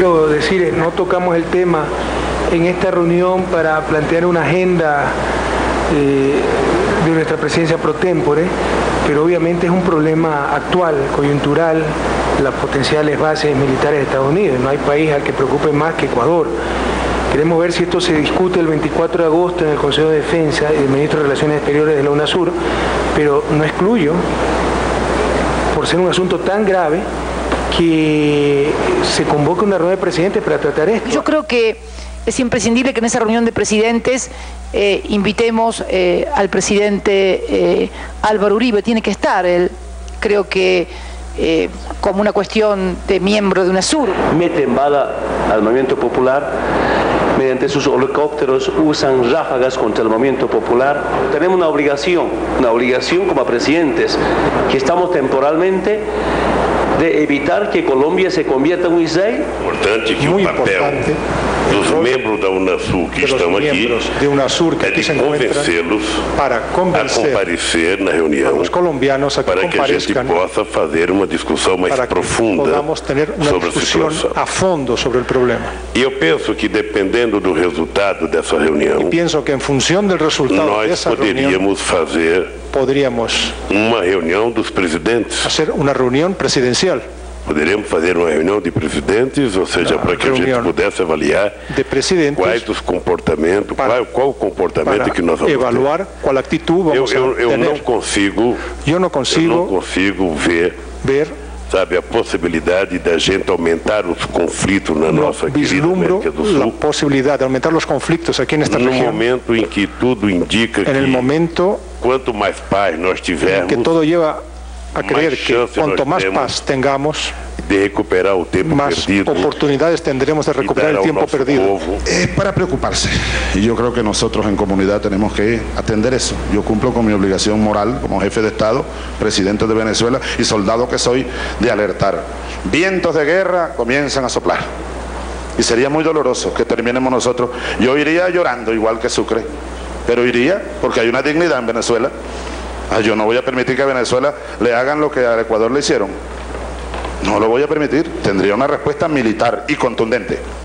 Quiero decir, no tocamos el tema en esta reunión para plantear una agenda eh, de nuestra presencia pro tempore, pero obviamente es un problema actual, coyuntural, las potenciales bases militares de Estados Unidos. No hay país al que preocupe más que Ecuador. Queremos ver si esto se discute el 24 de agosto en el Consejo de Defensa y el Ministro de Relaciones Exteriores de la UNASUR, pero no excluyo, por ser un asunto tan grave, que se convoque una reunión de presidentes para tratar esto. Yo creo que es imprescindible que en esa reunión de presidentes eh, invitemos eh, al presidente eh, Álvaro Uribe, tiene que estar, él creo que eh, como una cuestión de miembro de UNASUR. Meten bala al movimiento popular, mediante sus helicópteros usan ráfagas contra el movimiento popular. Tenemos una obligación, una obligación como presidentes, que estamos temporalmente de evitar que Colombia se convierta en un Israel. Importante que Muy o papel importante. dos membros da Unasul que estão aqui, que é de convencê-los a comparecer na reunião os a para que a gente possa fazer uma discussão mais profunda sobre a situação. A fundo sobre o problema. E eu penso que dependendo do resultado dessa reunião, penso que em função do resultado nós poderíamos fazer poderíamos uma reunião dos presidentes. Fazer uma reunião presidencial. Poderíamos fazer uma reunião de presidentes, ou seja, para que a gente pudesse avaliar quais os comportamentos, Para- qual, qual o comportamento que nós vamos ter. evaluar cuál actitud Eu, vamos eu, a eu não consigo, Yo no eu não consigo consigo ver, ver, sabe, a possibilidade da gente aumentar os conflitos na no nossa querida América do Sul, posibilidad de aumentar los conflictos aquí en esta no región. momento em que tudo indica en que momento quanto mais paz nós que tivermos, todo lleva a creer que cuanto más paz tengamos, de recuperar o tempo más perdido oportunidades tendremos de e recuperar el tiempo perdido. povo Es para preocuparse. Y yo creo que nosotros en comunidad tenemos que atender eso. Yo cumplo con mi obligación moral como jefe de Estado, presidente de Venezuela y soldado que soy de alertar. Vientos de guerra comienzan a soplar. Y sería muy doloroso que terminemos nosotros. Yo iría llorando igual que Sucre, pero iría porque hay una dignidad en Venezuela. Ah, yo no voy a permitir que a Venezuela le hagan lo que al Ecuador le hicieron. No lo voy a permitir. Tendría una respuesta militar y contundente.